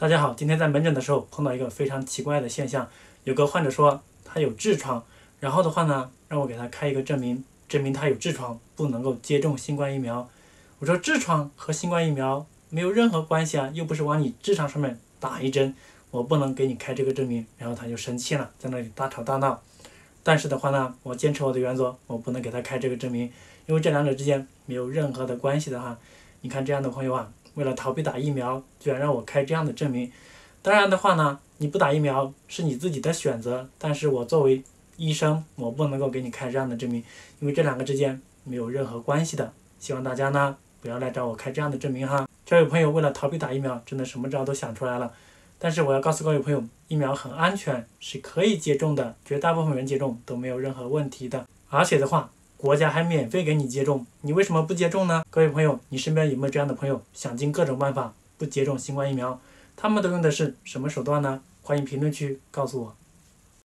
大家好，今天在门诊的时候碰到一个非常奇怪的现象，有个患者说他有痔疮，然后的话呢，让我给他开一个证明，证明他有痔疮，不能够接种新冠疫苗。我说痔疮和新冠疫苗没有任何关系啊，又不是往你痔疮上面打一针，我不能给你开这个证明。然后他就生气了，在那里大吵大闹。但是的话呢，我坚持我的原则，我不能给他开这个证明，因为这两者之间没有任何的关系的哈。你看这样的朋友啊。为了逃避打疫苗，居然让我开这样的证明。当然的话呢，你不打疫苗是你自己的选择，但是我作为医生，我不能够给你开这样的证明，因为这两个之间没有任何关系的。希望大家呢不要来找我开这样的证明哈。这位朋友为了逃避打疫苗，真的什么招都想出来了。但是我要告诉各位朋友，疫苗很安全，是可以接种的，绝大部分人接种都没有任何问题的。而且的话。国家还免费给你接种，你为什么不接种呢？各位朋友，你身边有没有这样的朋友，想尽各种办法不接种新冠疫苗？他们都用的是什么手段呢？欢迎评论区告诉我。